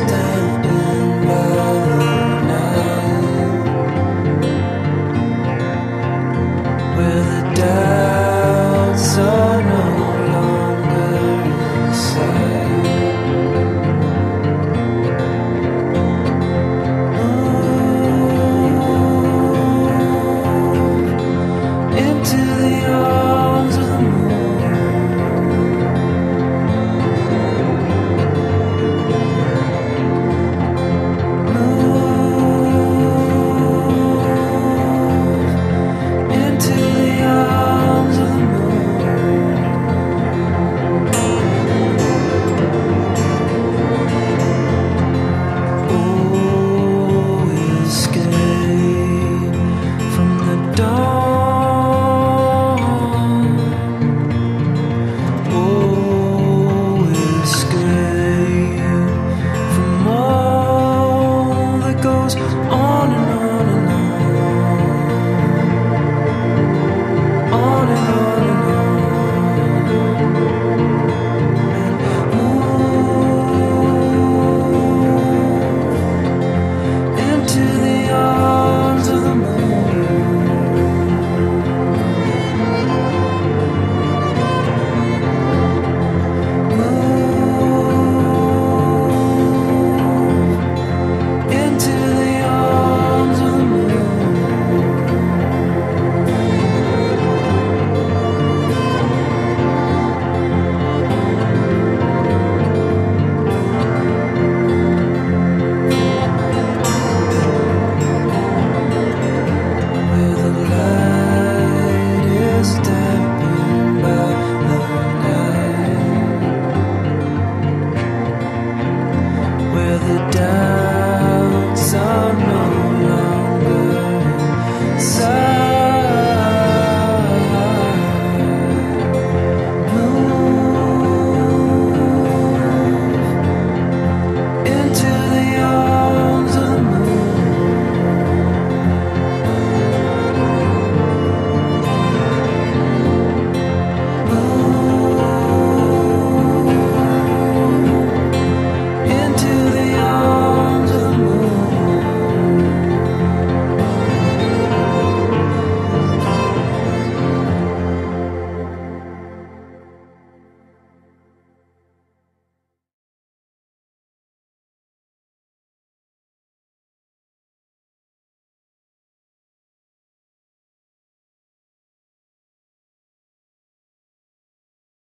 understand.